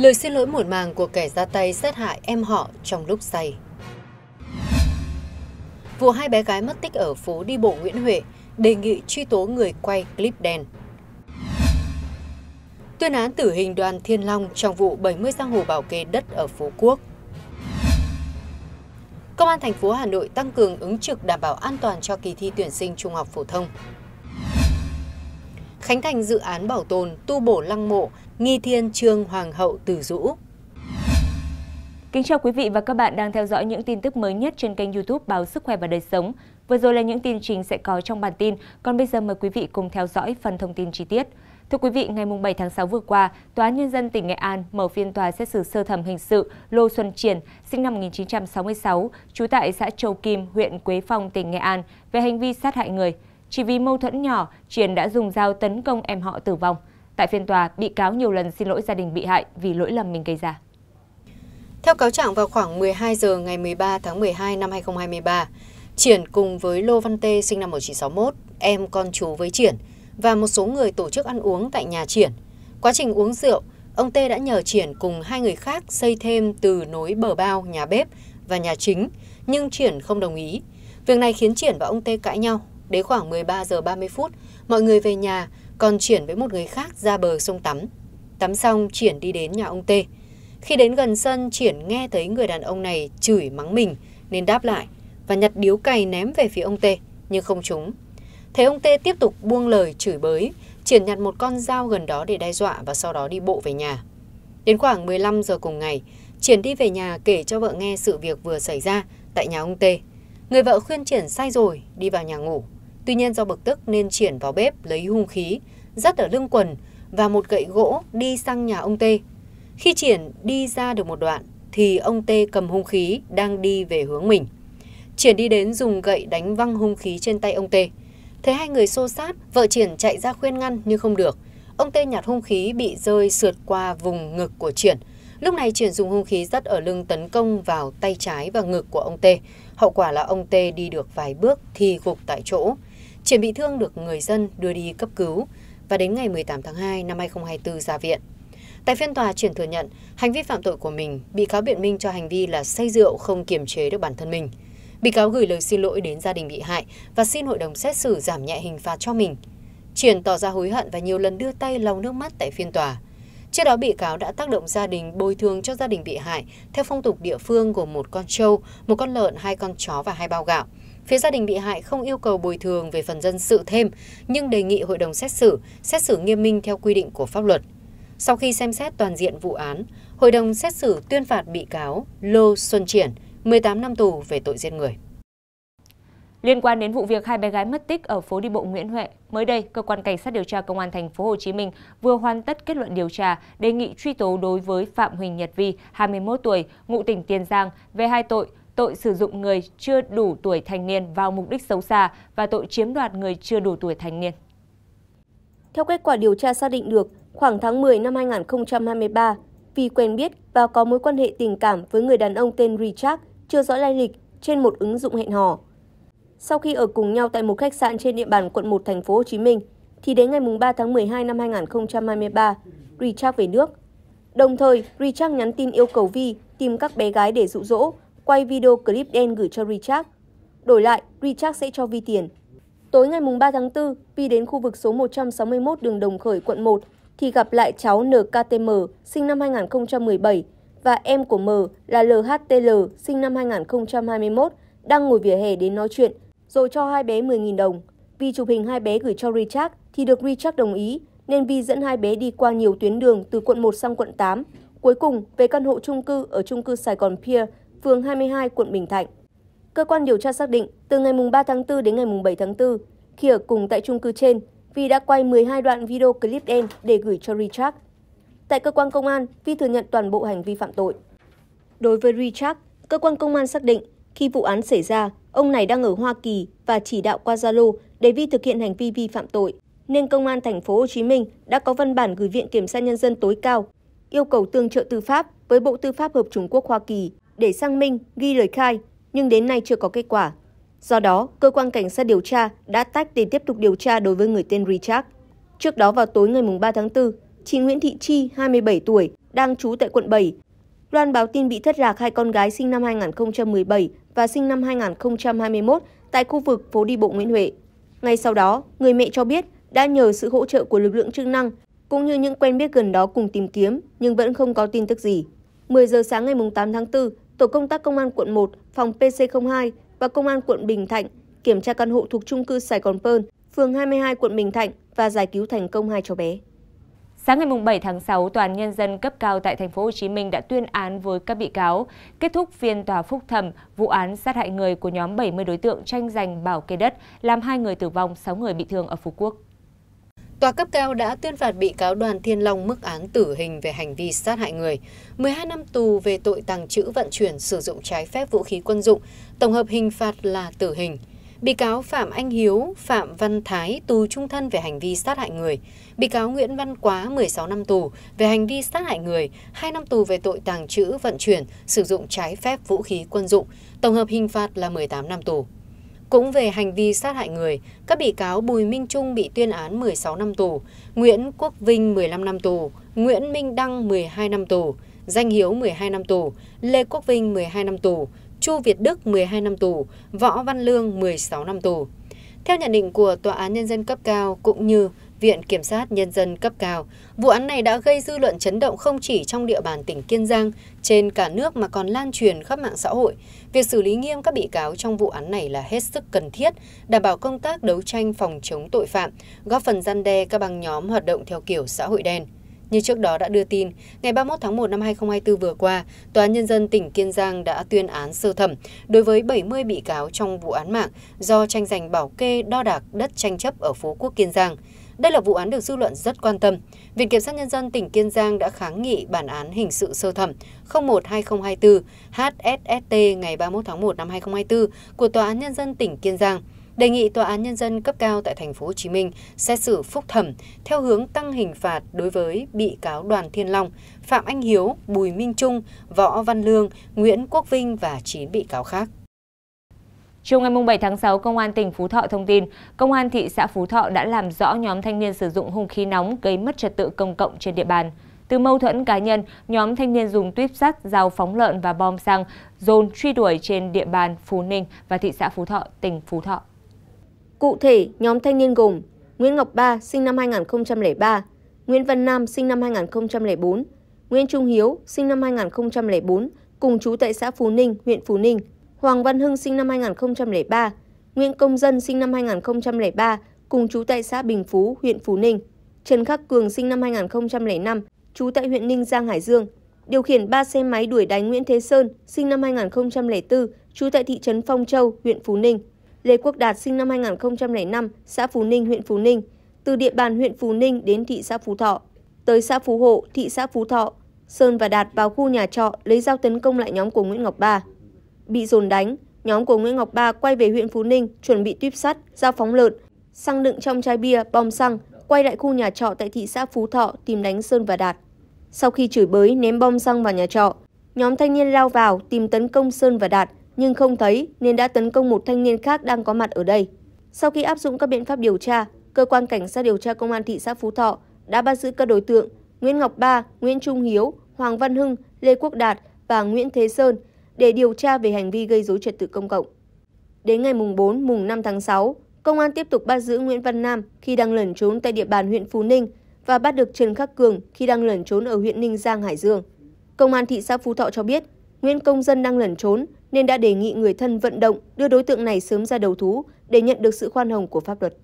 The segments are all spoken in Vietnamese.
Lời xin lỗi muộn màng của kẻ ra tay sát hại em họ trong lúc say. Vụ hai bé gái mất tích ở phố đi bộ Nguyễn Huệ đề nghị truy tố người quay clip đen. Tuyên án tử hình đoàn Thiên Long trong vụ 70 giang hồ bảo kê đất ở Phú Quốc. Công an thành phố Hà Nội tăng cường ứng trực đảm bảo an toàn cho kỳ thi tuyển sinh trung học phổ thông. Khánh thành dự án bảo tồn tu bổ lăng mộ Nghi Thiên Trương Hoàng hậu Tử Dũ. Kính chào quý vị và các bạn đang theo dõi những tin tức mới nhất trên kênh YouTube Báo Sức khỏe và Đời sống. Vừa rồi là những tin chính sẽ có trong bản tin, còn bây giờ mời quý vị cùng theo dõi phần thông tin chi tiết. Thưa quý vị, ngày 7 tháng 6 vừa qua, Tòa án Nhân dân tỉnh Nghệ An mở phiên tòa xét xử sơ thẩm hình sự Lô Xuân Triển, sinh năm 1966, trú tại xã Châu Kim, huyện Quế Phong, tỉnh Nghệ An, về hành vi sát hại người. Chỉ vì mâu thuẫn nhỏ, Triển đã dùng dao tấn công em họ tử vong. Tại phiên tòa, bị cáo nhiều lần xin lỗi gia đình bị hại vì lỗi lầm mình gây ra. Theo cáo trạng vào khoảng 12 giờ ngày 13 tháng 12 năm 2023, Triển cùng với Lô Văn Tê sinh năm 1961, em con chú với Triển, và một số người tổ chức ăn uống tại nhà Triển. Quá trình uống rượu, ông Tê đã nhờ Triển cùng hai người khác xây thêm từ nối bờ bao, nhà bếp và nhà chính, nhưng Triển không đồng ý. Việc này khiến Triển và ông Tê cãi nhau. Đến khoảng 13 giờ 30 phút, mọi người về nhà, còn Triển với một người khác ra bờ sông tắm. Tắm xong, Triển đi đến nhà ông Tê. Khi đến gần sân, Triển nghe thấy người đàn ông này chửi mắng mình nên đáp lại và nhặt điếu cày ném về phía ông Tê, nhưng không trúng. Thấy ông Tê tiếp tục buông lời chửi bới, Triển nhặt một con dao gần đó để đe dọa và sau đó đi bộ về nhà. Đến khoảng 15 giờ cùng ngày, Triển đi về nhà kể cho vợ nghe sự việc vừa xảy ra tại nhà ông Tê. Người vợ khuyên Triển sai rồi, đi vào nhà ngủ. Tuy nhiên do bực tức nên Triển vào bếp lấy hung khí, dắt ở lưng quần và một gậy gỗ đi sang nhà ông Tê. Khi Triển đi ra được một đoạn thì ông Tê cầm hung khí đang đi về hướng mình. Triển đi đến dùng gậy đánh văng hung khí trên tay ông Tê. Thấy hai người xô sát, vợ Triển chạy ra khuyên ngăn nhưng không được. Ông Tê nhặt hung khí bị rơi sượt qua vùng ngực của Triển. Lúc này Triển dùng hung khí dắt ở lưng tấn công vào tay trái và ngực của ông Tê. Hậu quả là ông Tê đi được vài bước thì gục tại chỗ. Triển bị thương được người dân đưa đi cấp cứu và đến ngày 18 tháng 2 năm 2024 ra viện. Tại phiên tòa, Triển thừa nhận hành vi phạm tội của mình, bị cáo biện minh cho hành vi là say rượu không kiềm chế được bản thân mình. Bị cáo gửi lời xin lỗi đến gia đình bị hại và xin hội đồng xét xử giảm nhẹ hình phạt cho mình. Triển tỏ ra hối hận và nhiều lần đưa tay lau nước mắt tại phiên tòa. Trước đó bị cáo đã tác động gia đình bồi thường cho gia đình bị hại theo phong tục địa phương gồm một con trâu, một con lợn, hai con chó và hai bao gạo. Phía gia đình bị hại không yêu cầu bồi thường về phần dân sự thêm, nhưng đề nghị hội đồng xét xử xét xử nghiêm minh theo quy định của pháp luật. Sau khi xem xét toàn diện vụ án, hội đồng xét xử tuyên phạt bị cáo Lô Xuân Triển 18 năm tù về tội giết người. Liên quan đến vụ việc hai bé gái mất tích ở phố đi bộ Nguyễn Huệ, mới đây, cơ quan cảnh sát điều tra công an thành phố Hồ Chí Minh vừa hoàn tất kết luận điều tra, đề nghị truy tố đối với Phạm Huỳnh Nhật Vi, 21 tuổi, ngụ tỉnh Tiền Giang về hai tội tội sử dụng người chưa đủ tuổi thành niên vào mục đích xấu xa và tội chiếm đoạt người chưa đủ tuổi thành niên. Theo kết quả điều tra xác định được, khoảng tháng 10 năm 2023, vì quen biết và có mối quan hệ tình cảm với người đàn ông tên Richard chưa rõ lai lịch trên một ứng dụng hẹn hò. Sau khi ở cùng nhau tại một khách sạn trên địa bàn quận 1 thành phố Hồ Chí Minh, thì đến ngày 3 tháng 12 năm 2023, Richard về nước. Đồng thời, Richard nhắn tin yêu cầu Vi tìm các bé gái để dụ dỗ, quay video clip đen gửi cho Richard. Đổi lại, Richard sẽ cho Vi tiền. Tối ngày 3 tháng 4, Vi đến khu vực số 161 đường Đồng Khởi, quận 1, thì gặp lại cháu NKTM sinh năm 2017 và em của M là LHTL sinh năm 2021 đang ngồi vỉa hè đến nói chuyện rồi cho hai bé 10.000 đồng. Vi chụp hình hai bé gửi cho Richard thì được Richard đồng ý nên Vi dẫn hai bé đi qua nhiều tuyến đường từ quận 1 sang quận 8, cuối cùng về căn hộ chung cư ở chung cư Sài Gòn Pier, phường 22, quận Bình Thạnh. Cơ quan điều tra xác định từ ngày 3 tháng 4 đến ngày 7 tháng 4, khi ở cùng tại chung cư trên, Vi đã quay 12 đoạn video clip đen để gửi cho Richard. Tại cơ quan công an, Vi thừa nhận toàn bộ hành vi phạm tội. Đối với Richard, cơ quan công an xác định khi vụ án xảy ra, ông này đang ở Hoa Kỳ và chỉ đạo qua Zalo để Vi thực hiện hành vi vi phạm tội, nên công an thành phố Hồ Chí Minh đã có văn bản gửi Viện Kiểm sát nhân dân tối cao yêu cầu tương trợ tư pháp với Bộ Tư pháp Hợp Trung Quốc Hoa Kỳ để sang minh, ghi lời khai, nhưng đến nay chưa có kết quả. Do đó, cơ quan cảnh sát điều tra đã tách để tiếp tục điều tra đối với người tên Richard. Trước đó vào tối ngày 3 tháng 4, chị Nguyễn Thị Chi, 27 tuổi, đang trú tại quận 7. Loan báo tin bị thất lạc hai con gái sinh năm 2017 và sinh năm 2021 tại khu vực phố đi bộ Nguyễn Huệ. Ngay sau đó, người mẹ cho biết đã nhờ sự hỗ trợ của lực lượng chức năng cũng như những quen biết gần đó cùng tìm kiếm nhưng vẫn không có tin tức gì. 10 giờ sáng ngày 8 tháng 4, tổ công tác công an quận 1, phòng PC02 và công an quận Bình Thạnh kiểm tra căn hộ thuộc trung cư Sài Gòn Pơn, phường 22 quận Bình Thạnh và giải cứu thành công hai cháu bé. Sáng ngày 7 tháng 6, Tòa án Nhân dân cấp cao tại thành phố Hồ Chí Minh đã tuyên án với các bị cáo, kết thúc phiên tòa phúc thẩm vụ án sát hại người của nhóm 70 đối tượng tranh giành bảo kê đất, làm hai người tử vong, 6 người bị thương ở Phú Quốc. Tòa cấp cao đã tuyên phạt bị cáo Đoàn Thiên Long mức án tử hình về hành vi sát hại người, 12 năm tù về tội tàng trữ vận chuyển sử dụng trái phép vũ khí quân dụng, tổng hợp hình phạt là tử hình. Bị cáo Phạm Anh Hiếu, Phạm Văn Thái tù trung thân về hành vi sát hại người. Bị cáo Nguyễn Văn Quá 16 năm tù về hành vi sát hại người, 2 năm tù về tội tàng trữ, vận chuyển, sử dụng trái phép vũ khí quân dụng. Tổng hợp hình phạt là 18 năm tù. Cũng về hành vi sát hại người, các bị cáo Bùi Minh Trung bị tuyên án 16 năm tù, Nguyễn Quốc Vinh 15 năm tù, Nguyễn Minh Đăng 12 năm tù, Danh Hiếu 12 năm tù, Lê Quốc Vinh 12 năm tù, Chu Việt Đức 12 năm tù, Võ Văn Lương 16 năm tù. Theo nhận định của Tòa án Nhân dân cấp cao cũng như Viện Kiểm sát Nhân dân cấp cao, vụ án này đã gây dư luận chấn động không chỉ trong địa bàn tỉnh Kiên Giang, trên cả nước mà còn lan truyền khắp mạng xã hội. Việc xử lý nghiêm các bị cáo trong vụ án này là hết sức cần thiết, đảm bảo công tác đấu tranh phòng chống tội phạm, góp phần gian đe các băng nhóm hoạt động theo kiểu xã hội đen. Như trước đó đã đưa tin, ngày 31 tháng 1 năm 2024 vừa qua, Tòa Nhân dân tỉnh Kiên Giang đã tuyên án sơ thẩm đối với 70 bị cáo trong vụ án mạng do tranh giành bảo kê đo đạc đất tranh chấp ở Phú Quốc Kiên Giang. Đây là vụ án được dư luận rất quan tâm. Viện Kiểm sát Nhân dân tỉnh Kiên Giang đã kháng nghị bản án hình sự sơ thẩm 01-2024 HSST ngày 31 tháng 1 năm 2024 của Tòa án Nhân dân tỉnh Kiên Giang đề nghị tòa án nhân dân cấp cao tại thành phố Hồ Chí Minh xét xử phúc thẩm theo hướng tăng hình phạt đối với bị cáo Đoàn Thiên Long, Phạm Anh Hiếu, Bùi Minh Trung, Võ Văn Lương, Nguyễn Quốc Vinh và 9 bị cáo khác. Chiều ngày 7 tháng 6, Công an tỉnh Phú Thọ thông tin, Công an thị xã Phú Thọ đã làm rõ nhóm thanh niên sử dụng hung khí nóng gây mất trật tự công cộng trên địa bàn. Từ mâu thuẫn cá nhân, nhóm thanh niên dùng tuyếp sắt, dao phóng lợn và bom xăng dồn truy đuổi trên địa bàn Phú Ninh và thị xã Phú Thọ, tỉnh Phú Thọ. Cụ thể, nhóm thanh niên gồm Nguyễn Ngọc Ba, sinh năm 2003, Nguyễn Văn Nam, sinh năm 2004, Nguyễn Trung Hiếu, sinh năm 2004, cùng chú tại xã Phú Ninh, huyện Phú Ninh, Hoàng Văn Hưng, sinh năm 2003, Nguyễn Công Dân, sinh năm 2003, cùng chú tại xã Bình Phú, huyện Phú Ninh, Trần Khắc Cường, sinh năm 2005, trú tại huyện Ninh Giang, Hải Dương, điều khiển ba xe máy đuổi đánh Nguyễn Thế Sơn, sinh năm 2004, trú tại thị trấn Phong Châu, huyện Phú Ninh, Lê Quốc Đạt sinh năm 2005, xã Phú Ninh, huyện Phú Ninh, từ địa bàn huyện Phú Ninh đến thị xã Phú Thọ, tới xã Phú Hộ, thị xã Phú Thọ. Sơn và Đạt vào khu nhà trọ lấy dao tấn công lại nhóm của Nguyễn Ngọc Ba. Bị dồn đánh, nhóm của Nguyễn Ngọc Ba quay về huyện Phú Ninh chuẩn bị tuyếp sắt, dao phóng lợn, xăng đựng trong chai bia, bom xăng, quay lại khu nhà trọ tại thị xã Phú Thọ tìm đánh Sơn và Đạt. Sau khi chửi bới ném bom xăng vào nhà trọ, nhóm thanh niên lao vào tìm tấn công Sơn và Đạt nhưng không thấy nên đã tấn công một thanh niên khác đang có mặt ở đây. Sau khi áp dụng các biện pháp điều tra, cơ quan cảnh sát điều tra công an thị xã Phú Thọ đã bắt giữ các đối tượng Nguyễn Ngọc Ba, Nguyễn Trung Hiếu, Hoàng Văn Hưng, Lê Quốc Đạt và Nguyễn Thế Sơn để điều tra về hành vi gây dối trật tự công cộng. Đến ngày mùng 4, mùng 5 tháng 6, công an tiếp tục bắt giữ Nguyễn Văn Nam khi đang lẩn trốn tại địa bàn huyện Phú Ninh và bắt được Trần Khắc Cường khi đang lẩn trốn ở huyện Ninh Giang, Hải Dương. Công an thị xã Phú Thọ cho biết, Nguyễn Công Dân đang lẩn trốn nên đã đề nghị người thân vận động đưa đối tượng này sớm ra đầu thú để nhận được sự khoan hồng của pháp luật.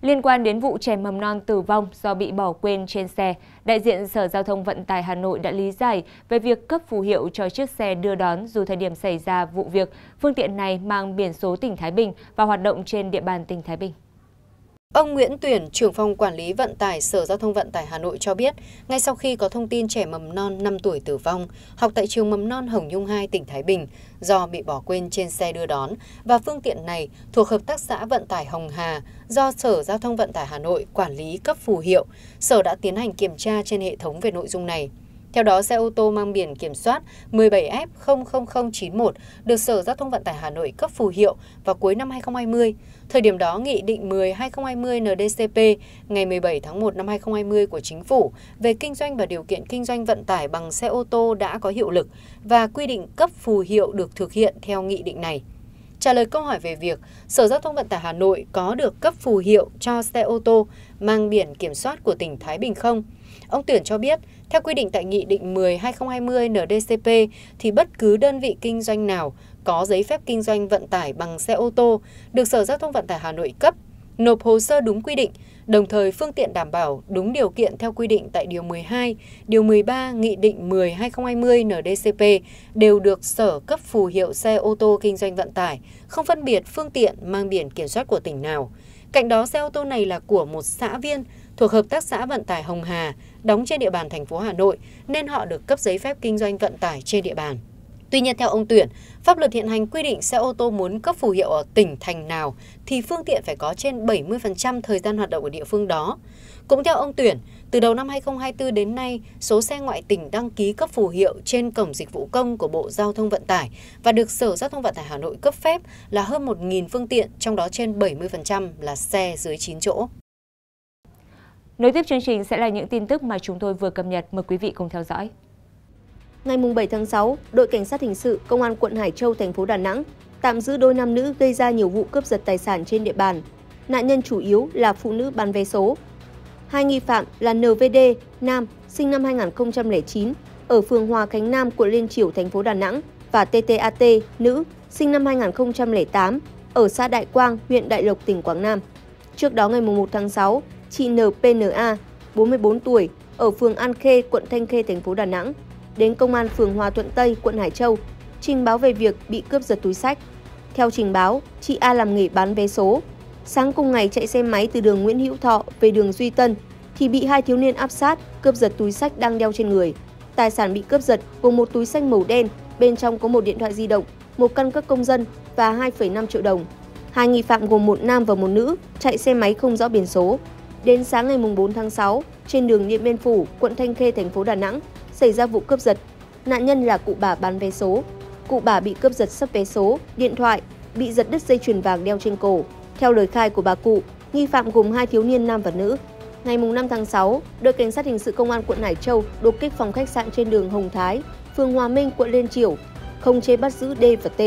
Liên quan đến vụ trẻ mầm non tử vong do bị bỏ quên trên xe, đại diện Sở Giao thông Vận tải Hà Nội đã lý giải về việc cấp phù hiệu cho chiếc xe đưa đón dù thời điểm xảy ra vụ việc, phương tiện này mang biển số tỉnh Thái Bình và hoạt động trên địa bàn tỉnh Thái Bình. Ông Nguyễn Tuyển, trưởng phòng quản lý vận tải Sở Giao thông Vận tải Hà Nội cho biết, ngay sau khi có thông tin trẻ mầm non 5 tuổi tử vong, học tại trường mầm non Hồng Nhung 2 tỉnh Thái Bình do bị bỏ quên trên xe đưa đón và phương tiện này thuộc hợp tác xã vận tải Hồng Hà do Sở Giao thông Vận tải Hà Nội quản lý cấp phù hiệu, Sở đã tiến hành kiểm tra trên hệ thống về nội dung này. Theo đó, xe ô tô mang biển kiểm soát 17F00091 được Sở Giao thông Vận tải Hà Nội cấp phù hiệu vào cuối năm 2020. Thời điểm đó, Nghị định 10-2020 NDCP ngày 17 tháng 1 năm 2020 của Chính phủ về kinh doanh và điều kiện kinh doanh vận tải bằng xe ô tô đã có hiệu lực và quy định cấp phù hiệu được thực hiện theo nghị định này. Trả lời câu hỏi về việc Sở Giao thông Vận tải Hà Nội có được cấp phù hiệu cho xe ô tô mang biển kiểm soát của tỉnh Thái Bình không? Ông Tuyển cho biết, theo quy định tại Nghị định 10-2020 NDCP thì bất cứ đơn vị kinh doanh nào có giấy phép kinh doanh vận tải bằng xe ô tô được Sở Giao thông Vận tải Hà Nội cấp, nộp hồ sơ đúng quy định, đồng thời phương tiện đảm bảo đúng điều kiện theo quy định tại Điều 12, Điều 13 Nghị định 10-2020 NDCP đều được Sở cấp phù hiệu xe ô tô kinh doanh vận tải, không phân biệt phương tiện mang biển kiểm soát của tỉnh nào. Cạnh đó xe ô tô này là của một xã viên thuộc Hợp tác xã Vận tải Hồng Hà, đóng trên địa bàn thành phố Hà Nội, nên họ được cấp giấy phép kinh doanh vận tải trên địa bàn. Tuy nhiên theo ông Tuyển, pháp luật hiện hành quy định xe ô tô muốn cấp phù hiệu ở tỉnh thành nào thì phương tiện phải có trên 70% thời gian hoạt động ở địa phương đó. Cũng theo ông Tuyển, từ đầu năm 2024 đến nay, số xe ngoại tỉnh đăng ký cấp phù hiệu trên cổng dịch vụ công của Bộ Giao thông Vận tải và được Sở Giao thông Vận tải Hà Nội cấp phép là hơn 1.000 phương tiện, trong đó trên 70% là xe dưới 9 chỗ. Nối tiếp chương trình sẽ là những tin tức mà chúng tôi vừa cập nhật. Mời quý vị cùng theo dõi. Ngày 7 tháng 6, đội cảnh sát hình sự Công an quận Hải Châu, thành phố Đà Nẵng tạm giữ đôi nam nữ gây ra nhiều vụ cướp giật tài sản trên địa bàn. Nạn nhân chủ yếu là phụ nữ bán vé số. Hai nghi phạm là NVD, nam, sinh năm 2009, ở phường Hòa Khánh Nam, quận Liên Triểu, thành phố Đà Nẵng và TTAT, nữ, sinh năm 2008, ở xã Đại Quang, huyện Đại Lộc, tỉnh Quảng Nam. Trước đó ngày 1 tháng 6, chị NPNA, 44 tuổi, ở phường An Khê, quận Thanh Khê, thành phố Đà Nẵng, đến công an phường Hòa Thuận Tây, quận Hải Châu, trình báo về việc bị cướp giật túi sách. Theo trình báo, chị A làm nghề bán vé số. Sáng cùng ngày chạy xe máy từ đường Nguyễn Hữu Thọ về đường Duy Tân thì bị hai thiếu niên áp sát, cướp giật túi sách đang đeo trên người. Tài sản bị cướp giật gồm một túi sách màu đen, bên trong có một điện thoại di động, một căn cước công dân và 2,5 triệu đồng. Hai nghi phạm gồm một nam và một nữ chạy xe máy không rõ biển số. Đến sáng ngày 4 tháng 6, trên đường Điện Biên Phủ, quận Thanh Khê, thành phố Đà Nẵng, xảy ra vụ cướp giật. Nạn nhân là cụ bà bán vé số. Cụ bà bị cướp giật sắp vé số, điện thoại, bị giật đứt dây chuyền vàng đeo trên cổ. Theo lời khai của bà cụ, nghi phạm gồm hai thiếu niên nam và nữ. Ngày 5 tháng 6, đội cảnh sát hình sự công an quận Hải Châu đột kích phòng khách sạn trên đường Hồng Thái, phường Hòa Minh, quận Liên Triểu, không chế bắt giữ D và T.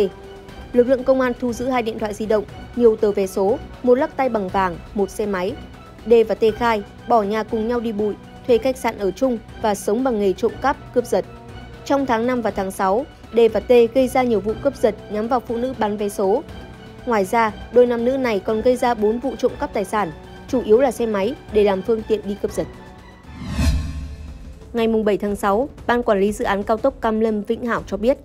Lực lượng công an thu giữ hai điện thoại di động, nhiều tờ vé số, một lắc tay bằng vàng, một xe máy. D và T khai bỏ nhà cùng nhau đi bụi, thuê khách sạn ở chung và sống bằng nghề trộm cắp, cướp giật. Trong tháng 5 và tháng 6, D và T gây ra nhiều vụ cướp giật nhắm vào phụ nữ bán vé số. Ngoài ra, đôi nam nữ này còn gây ra 4 vụ trộm cắp tài sản, chủ yếu là xe máy để làm phương tiện đi cướp giật. Ngày 7 tháng 6, Ban Quản lý Dự án Cao tốc Cam Lâm Vĩnh Hảo cho biết,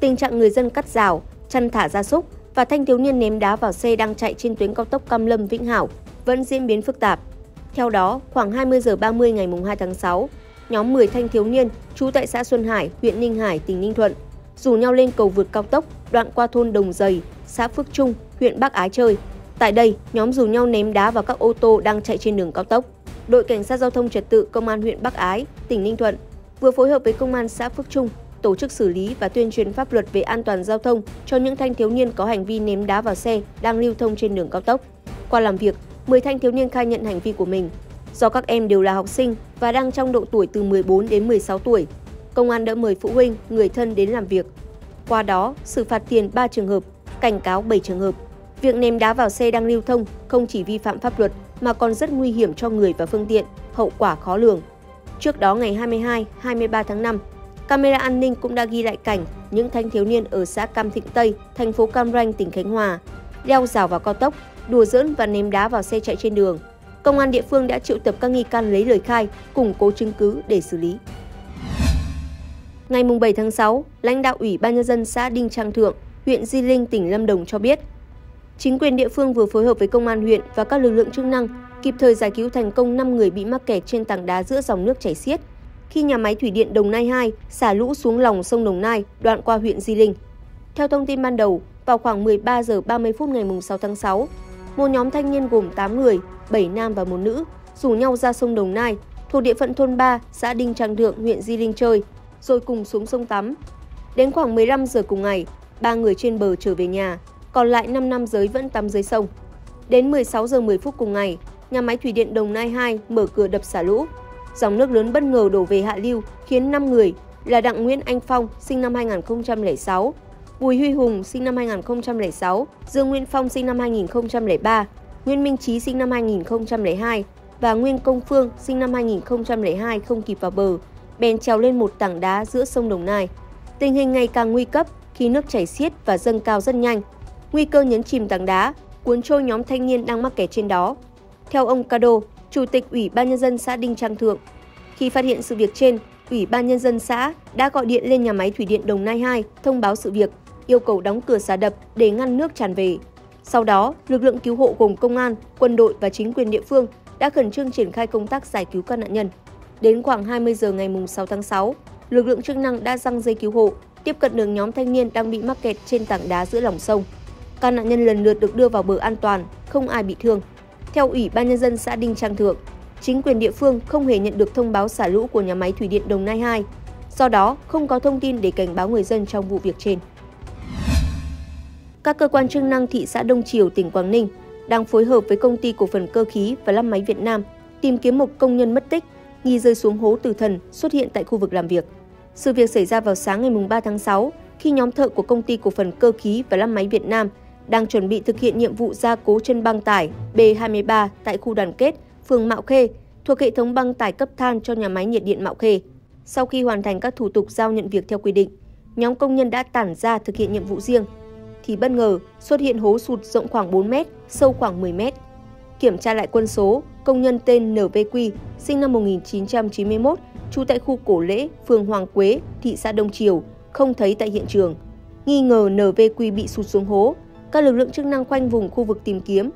tình trạng người dân cắt rào, chăn thả gia súc và thanh thiếu niên ném đá vào xe đang chạy trên tuyến cao tốc Cam Lâm Vĩnh Hảo vẫn diễn biến phức tạp. Theo đó, khoảng 20 giờ 30 ngày 2 tháng 6, nhóm 10 thanh thiếu niên trú tại xã Xuân Hải, huyện Ninh Hải, tỉnh Ninh Thuận, rủ nhau lên cầu vượt cao tốc đoạn qua thôn Đồng Dày, xã Phước Trung, huyện Bắc Ái chơi. Tại đây, nhóm rủ nhau ném đá vào các ô tô đang chạy trên đường cao tốc. Đội cảnh sát giao thông trật tự công an huyện Bắc Ái, tỉnh Ninh Thuận vừa phối hợp với công an xã Phước Trung tổ chức xử lý và tuyên truyền pháp luật về an toàn giao thông cho những thanh thiếu niên có hành vi ném đá vào xe đang lưu thông trên đường cao tốc. Qua làm việc, 10 thanh thiếu niên khai nhận hành vi của mình. Do các em đều là học sinh và đang trong độ tuổi từ 14 đến 16 tuổi, công an đã mời phụ huynh, người thân đến làm việc. Qua đó, xử phạt tiền 3 trường hợp, cảnh cáo 7 trường hợp. Việc ném đá vào xe đang lưu thông không chỉ vi phạm pháp luật mà còn rất nguy hiểm cho người và phương tiện, hậu quả khó lường. Trước đó ngày 22, 23 tháng 5, camera an ninh cũng đã ghi lại cảnh những thanh thiếu niên ở xã Cam Thịnh Tây, thành phố Cam Ranh, tỉnh Khánh Hòa, leo rào vào cao tốc, đùa giỡn và ném đá vào xe chạy trên đường. Công an địa phương đã triệu tập các nghi can lấy lời khai, củng cố chứng cứ để xử lý. Ngày 7 tháng 6, lãnh đạo Ủy ban Nhân dân xã Đinh Trang Thượng, huyện Di Linh, tỉnh Lâm Đồng cho biết, chính quyền địa phương vừa phối hợp với công an huyện và các lực lượng chức năng kịp thời giải cứu thành công 5 người bị mắc kẹt trên tảng đá giữa dòng nước chảy xiết khi nhà máy thủy điện Đồng Nai 2 xả lũ xuống lòng sông Đồng Nai đoạn qua huyện Di Linh. Theo thông tin ban đầu, vào khoảng 13 giờ 30 phút ngày 6 tháng 6, một nhóm thanh niên gồm 8 người, 7 nam và một nữ, rủ nhau ra sông Đồng Nai, thuộc địa phận thôn 3, xã Đinh Trang Thượng, huyện Di Linh chơi, rồi cùng xuống sông tắm. Đến khoảng 15 giờ cùng ngày, ba người trên bờ trở về nhà, còn lại 5 nam giới vẫn tắm dưới sông. Đến 16 giờ 10 phút cùng ngày, nhà máy thủy điện Đồng Nai 2 mở cửa đập xả lũ. Dòng nước lớn bất ngờ đổ về hạ lưu khiến 5 người là Đặng Nguyễn Anh Phong sinh năm 2006, Bùi Huy Hùng sinh năm 2006, Dương Nguyên Phong sinh năm 2003, Nguyễn Minh Trí sinh năm 2002 và Nguyên Công Phương sinh năm 2002 không kịp vào bờ, bèn trèo lên một tảng đá giữa sông Đồng Nai. Tình hình ngày càng nguy cấp khi nước chảy xiết và dâng cao rất nhanh. Nguy cơ nhấn chìm tảng đá, cuốn trôi nhóm thanh niên đang mắc kẹt trên đó. Theo ông Cado, Chủ tịch Ủy ban Nhân dân xã Đinh Trang Thượng, khi phát hiện sự việc trên, Ủy ban Nhân dân xã đã gọi điện lên nhà máy thủy điện Đồng Nai 2 thông báo sự việc, yêu cầu đóng cửa xả đập để ngăn nước tràn về. Sau đó, lực lượng cứu hộ gồm công an, quân đội và chính quyền địa phương đã khẩn trương triển khai công tác giải cứu các nạn nhân. Đến khoảng 20 giờ ngày 6 tháng 6, lực lượng chức năng đã răng dây cứu hộ, tiếp cận đường nhóm thanh niên đang bị mắc kẹt trên tảng đá giữa lòng sông. Các nạn nhân lần lượt được đưa vào bờ an toàn, không ai bị thương. Theo Ủy ban Nhân dân xã Đinh Trang Thượng, chính quyền địa phương không hề nhận được thông báo xả lũ của nhà máy thủy điện Đồng Nai 2, do đó không có thông tin để cảnh báo người dân trong vụ việc trên. Các cơ quan chức năng thị xã Đông Triều, tỉnh Quảng Ninh đang phối hợp với công ty cổ phần cơ khí và lắp máy Việt Nam tìm kiếm một công nhân mất tích nghi rơi xuống hố tử thần xuất hiện tại khu vực làm việc. Sự việc xảy ra vào sáng ngày 3 tháng 6 khi nhóm thợ của công ty cổ phần cơ khí và lắp máy Việt Nam đang chuẩn bị thực hiện nhiệm vụ gia cố chân băng tải B23 tại khu đoàn kết, phường Mạo Khê, thuộc hệ thống băng tải cấp than cho nhà máy nhiệt điện Mạo Khê. Sau khi hoàn thành các thủ tục giao nhận việc theo quy định, nhóm công nhân đã tản ra thực hiện nhiệm vụ riêng. Thì bất ngờ xuất hiện hố sụt rộng khoảng 4 mét, sâu khoảng 10 mét. Kiểm tra lại quân số, công nhân tên NVQ, sinh năm 1991, trú tại khu Cổ Lễ, phường Hoàng Quế, thị xã Đông Triều, không thấy tại hiện trường. Nghi ngờ NVQ bị sụt xuống hố, các lực lượng chức năng khoanh vùng khu vực tìm kiếm,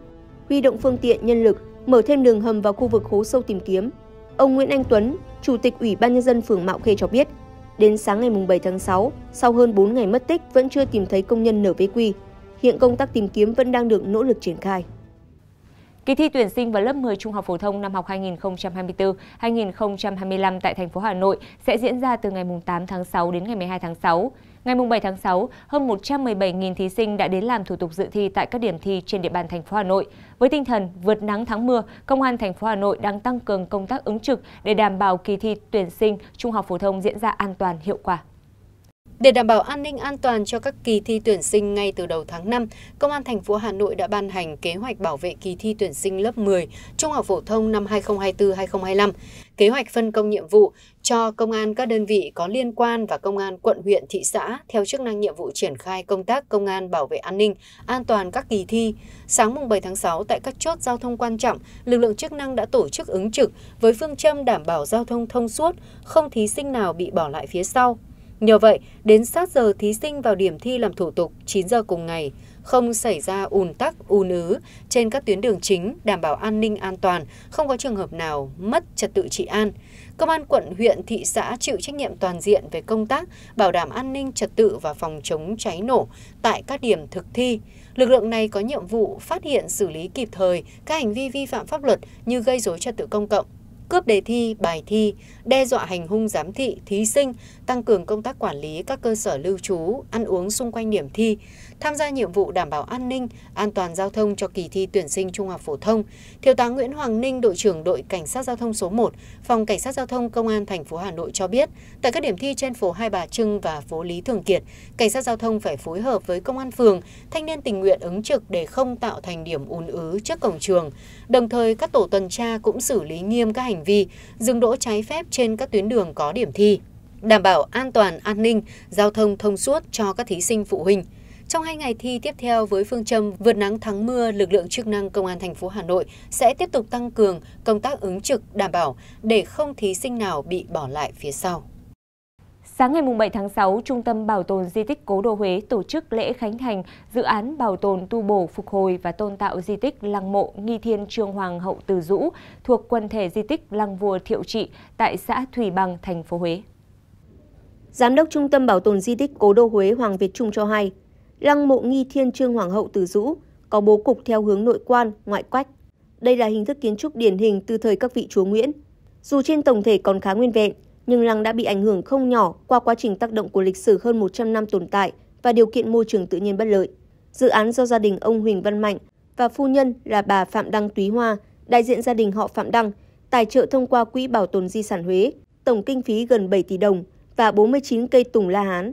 huy động phương tiện nhân lực, mở thêm đường hầm vào khu vực hố sâu tìm kiếm. Ông Nguyễn Anh Tuấn, Chủ tịch Ủy ban Nhân dân phường Mạo Khê cho biết, đến sáng ngày 7 tháng 6, sau hơn 4 ngày mất tích vẫn chưa tìm thấy công nhân NVQ. Hiện công tác tìm kiếm vẫn đang được nỗ lực triển khai. Kỳ thi tuyển sinh vào lớp 10 trung học phổ thông năm học 2024-2025 tại thành phố Hà Nội sẽ diễn ra từ ngày 8 tháng 6 đến ngày 12 tháng 6. Ngày 7 tháng 6, hơn 117.000 thí sinh đã đến làm thủ tục dự thi tại các điểm thi trên địa bàn thành phố Hà Nội. Với tinh thần vượt nắng thắng mưa, Công an thành phố Hà Nội đang tăng cường công tác ứng trực để đảm bảo kỳ thi tuyển sinh trung học phổ thông diễn ra an toàn hiệu quả. Để đảm bảo an ninh an toàn cho các kỳ thi tuyển sinh ngay từ đầu tháng 5, Công an thành phố Hà Nội đã ban hành kế hoạch bảo vệ kỳ thi tuyển sinh lớp 10 Trung học phổ thông năm 2024-2025, kế hoạch phân công nhiệm vụ cho công an các đơn vị có liên quan và công an quận huyện thị xã theo chức năng nhiệm vụ triển khai công tác công an bảo vệ an ninh, an toàn các kỳ thi. Sáng mùng 7 tháng 6 tại các chốt giao thông quan trọng, lực lượng chức năng đã tổ chức ứng trực với phương châm đảm bảo giao thông thông suốt, không thí sinh nào bị bỏ lại phía sau. Nhờ vậy, đến sát giờ thí sinh vào điểm thi làm thủ tục 9 giờ cùng ngày, không xảy ra ùn tắc, ùn ứ trên các tuyến đường chính, đảm bảo an ninh an toàn, không có trường hợp nào mất trật tự trị an. Công an quận, huyện, thị xã chịu trách nhiệm toàn diện về công tác bảo đảm an ninh trật tự và phòng chống cháy nổ tại các điểm thực thi. Lực lượng này có nhiệm vụ phát hiện xử lý kịp thời các hành vi vi phạm pháp luật như gây dối trật tự công cộng, cướp đề thi, bài thi, đe dọa hành hung giám thị, thí sinh, tăng cường công tác quản lý các cơ sở lưu trú, ăn uống xung quanh điểm thi, tham gia nhiệm vụ đảm bảo an ninh, an toàn giao thông cho kỳ thi tuyển sinh trung học phổ thông. Thiếu tá Nguyễn Hoàng Ninh, đội trưởng đội cảnh sát giao thông số 1, phòng cảnh sát giao thông công an thành phố Hà Nội cho biết, tại các điểm thi trên phố Hai Bà Trưng và phố Lý Thường Kiệt, cảnh sát giao thông phải phối hợp với công an phường, thanh niên tình nguyện ứng trực để không tạo thành điểm ùn ứ trước cổng trường. Đồng thời, các tổ tuần tra cũng xử lý nghiêm các hành vi dừng đỗ trái phép trên các tuyến đường có điểm thi đảm bảo an toàn an ninh giao thông thông suốt cho các thí sinh phụ huynh trong hai ngày thi tiếp theo với phương châm vượt nắng thắng mưa, lực lượng chức năng công an thành phố Hà Nội sẽ tiếp tục tăng cường công tác ứng trực đảm bảo để không thí sinh nào bị bỏ lại phía sau. Sáng ngày 7 tháng 6, Trung tâm Bảo tồn Di tích Cố Đô Huế tổ chức lễ khánh thành dự án bảo tồn tu bổ phục hồi và tôn tạo di tích Lăng mộ Nghi Thiên Trương Hoàng hậu Từ Dũ thuộc quần thể di tích Lăng Vua Thiệu Trị tại xã Thủy Bằng, thành phố Huế. Giám đốc Trung tâm Bảo tồn Di tích Cố Đô Huế Hoàng Việt Trung cho hay, Lăng mộ nghi thiên trương hoàng hậu Từ Dũ có bố cục theo hướng nội quan, ngoại quách. Đây là hình thức kiến trúc điển hình từ thời các vị chúa Nguyễn. Dù trên tổng thể còn khá nguyên vẹn, nhưng lăng đã bị ảnh hưởng không nhỏ qua quá trình tác động của lịch sử hơn 100 năm tồn tại và điều kiện môi trường tự nhiên bất lợi. Dự án do gia đình ông Huỳnh Văn Mạnh và phu nhân là bà Phạm Đăng Túy Hoa, đại diện gia đình họ Phạm Đăng, tài trợ thông qua Quỹ Bảo tồn Di sản Huế, tổng kinh phí gần 7 tỷ đồng và 49 cây tùng la hán.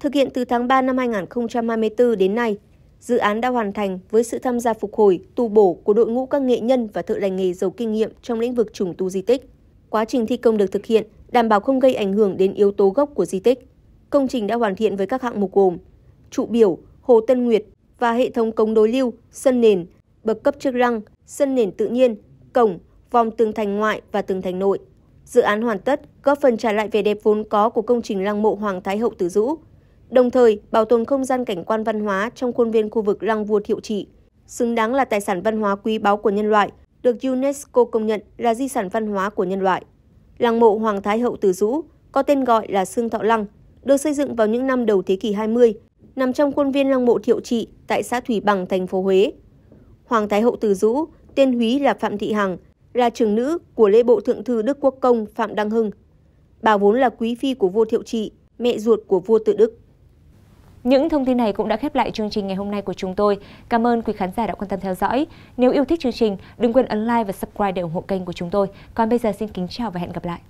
Thực hiện từ tháng 3 năm 2024 đến nay, dự án đã hoàn thành với sự tham gia phục hồi, tu bổ của đội ngũ các nghệ nhân và thợ lành nghề giàu kinh nghiệm trong lĩnh vực trùng tu di tích. Quá trình thi công được thực hiện đảm bảo không gây ảnh hưởng đến yếu tố gốc của di tích. Công trình đã hoàn thiện với các hạng mục gồm trụ biểu, hồ Tân Nguyệt và hệ thống cống đối lưu, sân nền, bậc cấp trước răng, sân nền tự nhiên, cổng, vòng tường thành ngoại và tường thành nội. Dự án hoàn tất, góp phần trả lại vẻ đẹp vốn có của công trình lăng mộ Hoàng Thái Hậu Tử Dũ, đồng thời bảo tồn không gian cảnh quan văn hóa trong khuôn viên khu vực lăng vua Thiệu Trị, xứng đáng là tài sản văn hóa quý báu của nhân loại, được UNESCO công nhận là di sản văn hóa của nhân loại. Lăng mộ Hoàng Thái Hậu từ Dũ có tên gọi là Sương Thọ Lăng, được xây dựng vào những năm đầu thế kỷ 20, nằm trong khuôn viên lăng mộ Thiệu Trị tại xã Thủy Bằng, thành phố Huế. Hoàng Thái Hậu từ Dũ, tên húy là Phạm Thị Hằng, là trưởng nữ của lễ bộ thượng thư Đức Quốc Công Phạm Đăng Hưng. Bà vốn là quý phi của vua Thiệu Trị, mẹ ruột của vua Tự Đức. Những thông tin này cũng đã khép lại chương trình ngày hôm nay của chúng tôi. Cảm ơn quý khán giả đã quan tâm theo dõi. Nếu yêu thích chương trình, đừng quên ấn like và subscribe để ủng hộ kênh của chúng tôi. Còn bây giờ xin kính chào và hẹn gặp lại.